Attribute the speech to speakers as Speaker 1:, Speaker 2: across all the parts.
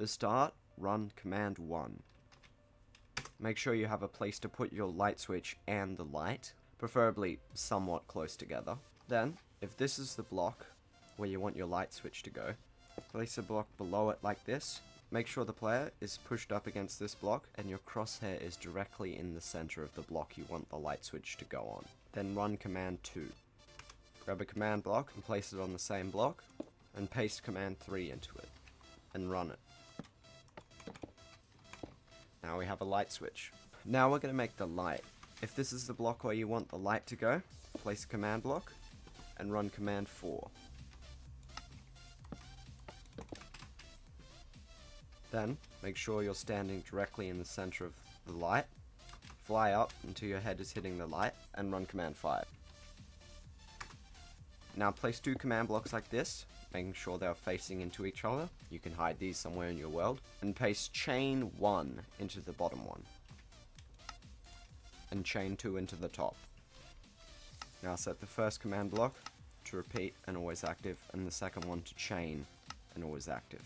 Speaker 1: To start, run command 1. Make sure you have a place to put your light switch and the light, preferably somewhat close together. Then, if this is the block where you want your light switch to go, place a block below it like this. Make sure the player is pushed up against this block and your crosshair is directly in the center of the block you want the light switch to go on. Then run command 2. Grab a command block and place it on the same block, and paste command 3 into it, and run it. Now we have a light switch. Now we're going to make the light. If this is the block where you want the light to go, place a command block, and run command 4. Then, make sure you're standing directly in the center of the light, fly up until your head is hitting the light, and run command 5. Now place two command blocks like this, making sure they are facing into each other. You can hide these somewhere in your world. And paste chain 1 into the bottom one. And chain 2 into the top. Now set the first command block to repeat and always active, and the second one to chain and always active.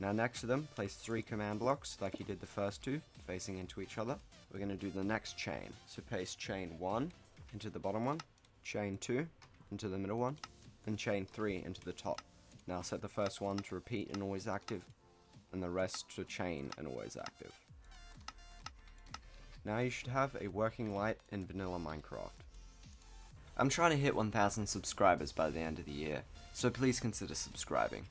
Speaker 1: Now next to them, place three command blocks like you did the first two, facing into each other. We're going to do the next chain. So paste chain 1 into the bottom one, chain 2 into the middle one, and chain 3 into the top. Now set the first one to repeat and always active, and the rest to chain and always active. Now you should have a working light in vanilla Minecraft. I'm trying to hit 1000 subscribers by the end of the year, so please consider subscribing.